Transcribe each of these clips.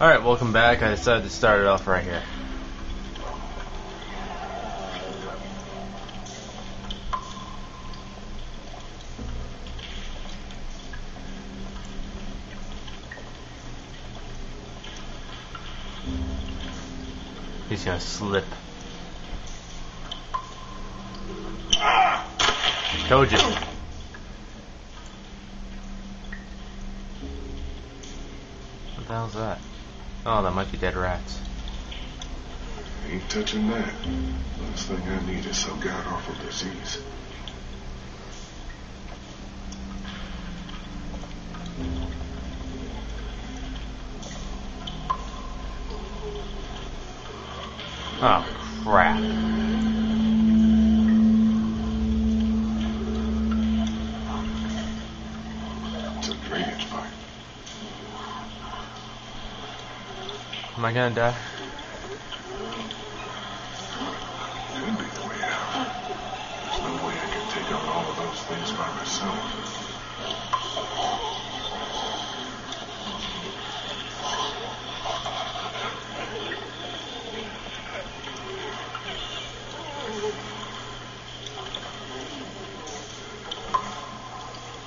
Alright, welcome back. I decided to start it off right here. He's gonna slip. Told you. What the hell's that? Oh, that might be dead rats. Ain't touching that. Last thing I need is some god awful disease. Oh, crap. It's a drainage pipe. Am I gonna die?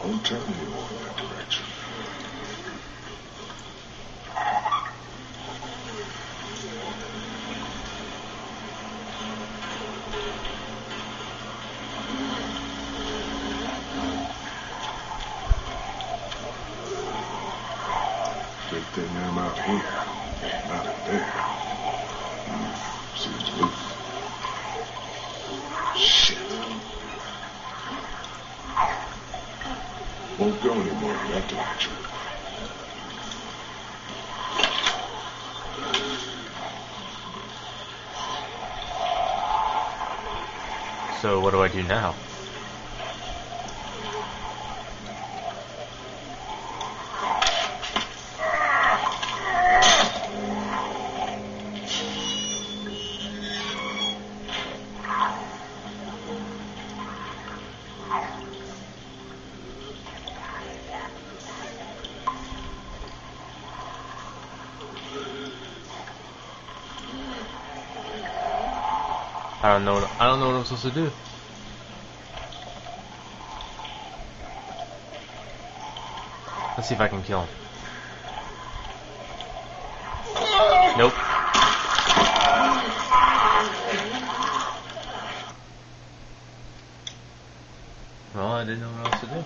Won't turn anymore in that direction. Good thing I'm out here, not in there. Shit. Won't go anymore in that direction. So what do I do now? I don't know. What, I don't know what I'm supposed to do. Let's see if I can kill him. Nope. Well, I didn't know what else to do.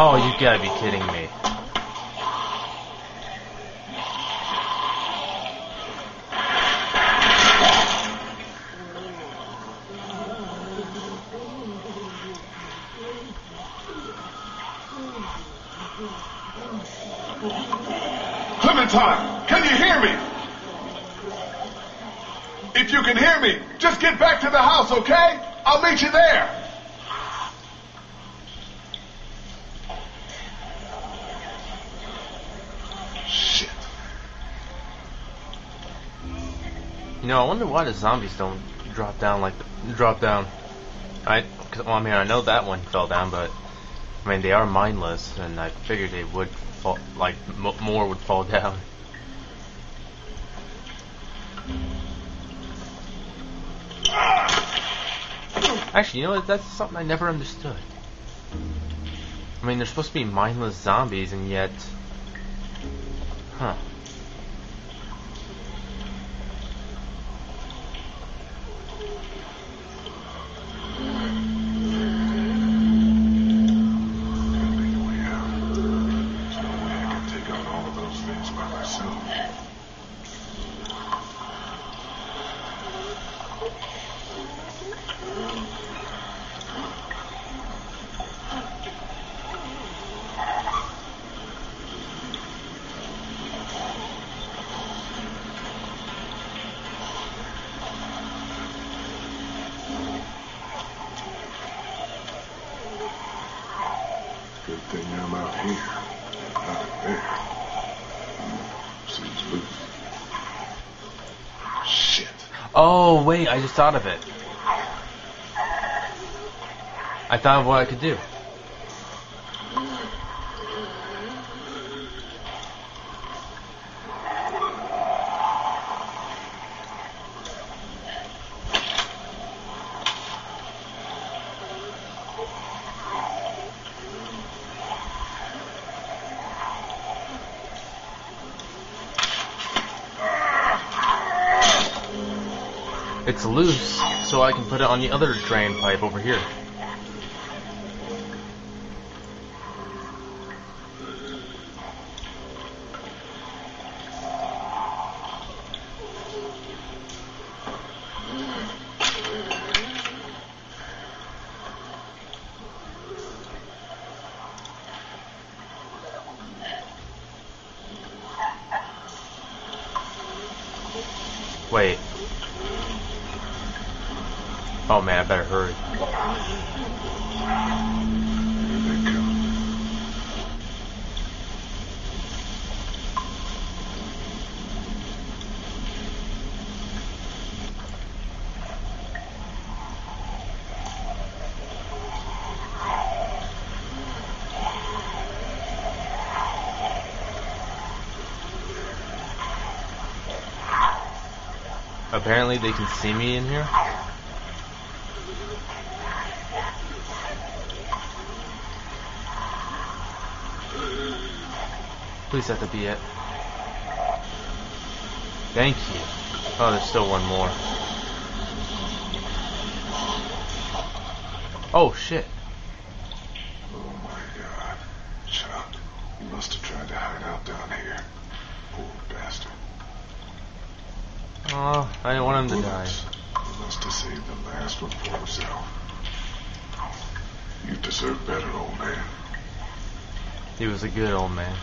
Oh, you gotta be kidding me. Clementine, can you hear me? If you can hear me, just get back to the house, okay? I'll meet you there. Shit. You know, I wonder why the zombies don't drop down like drop down. I, cause, well, I mean, I know that one fell down, but I mean, they are mindless, and I figured they would fall, like more would fall down. Actually, you know what? That's something I never understood. I mean, they're supposed to be mindless zombies, and yet, huh? Could be the way out. There's no way I can take out all of those things by myself. Good thing I'm out here, not in there. Hmm, Seems loose. Shit. Oh, wait, I just thought of it. I thought of what I could do. It's loose, so I can put it on the other drain pipe over here. Wait. Oh man, I better hurry. Apparently they can see me in here. Please have to be it. Thank you. Oh, there's still one more. Oh shit. Oh my god. Chuck, he must have tried to hide out down here. Poor bastard. Oh, I didn't want him to die. He must have saved the last one for himself. You deserve better, old man. He was a good old man.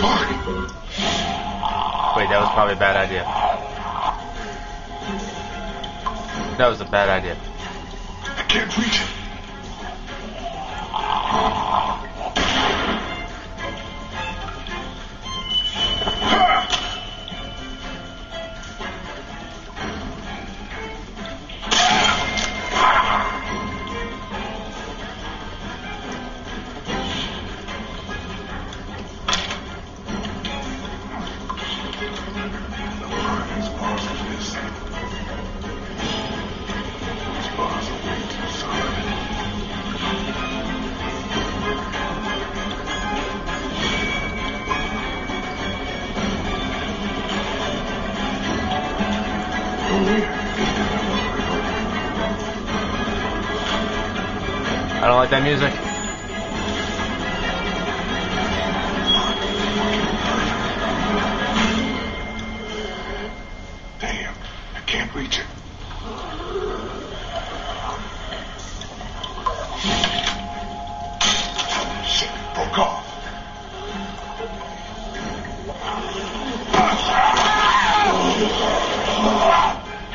Fuck! Wait, that was probably a bad idea. That was a bad idea. I can't reach it. That music. Damn, I can't reach it. Shit, broke off.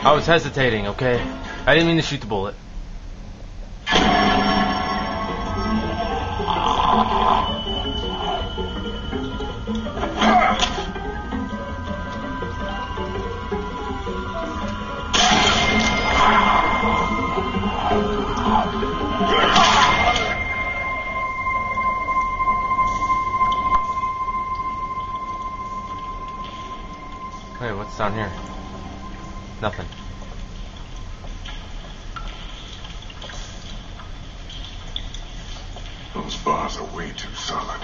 I was hesitating, okay? I didn't mean to shoot the bullet. Wait, what's down here? Nothing. Those bars are way too solid.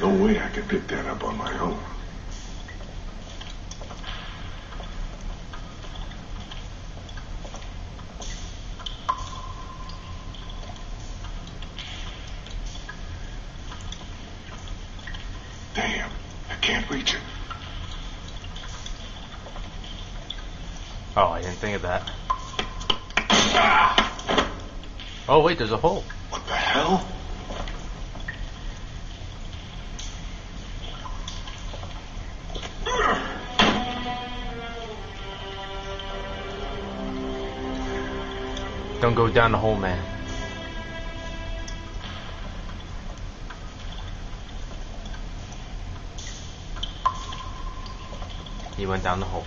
No way I could pick that up on my own. Damn, I can't reach it. Oh, I didn't think of that. Ah! Oh, wait, there's a hole. What the hell? Don't go down the hole, man. Went down the hole.